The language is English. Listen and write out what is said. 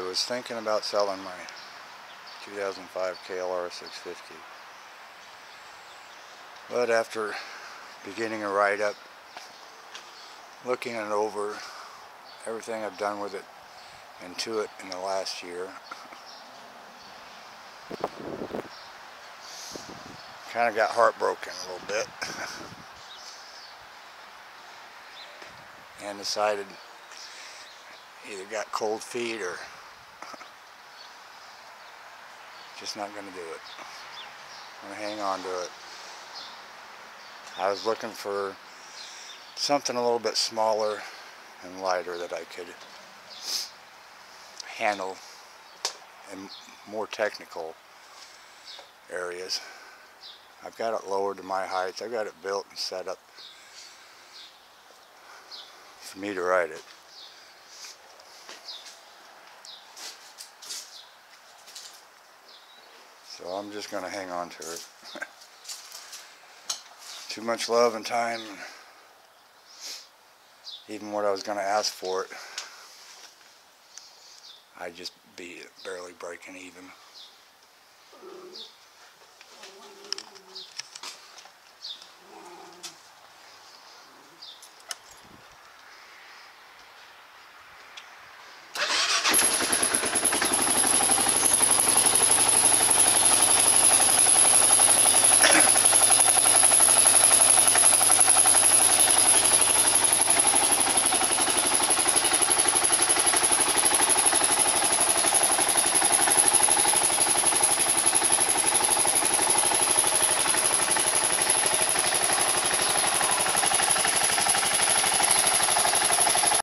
was thinking about selling my 2005 KLR 650. But after beginning a write-up, looking it over, everything I've done with it and to it in the last year, kind of got heartbroken a little bit. and decided either got cold feet or just not going to do it. I'm going to hang on to it. I was looking for something a little bit smaller and lighter that I could handle in more technical areas. I've got it lowered to my heights. I've got it built and set up for me to ride it. So I'm just going to hang on to it. Too much love and time. Even what I was going to ask for it, I'd just be barely breaking even.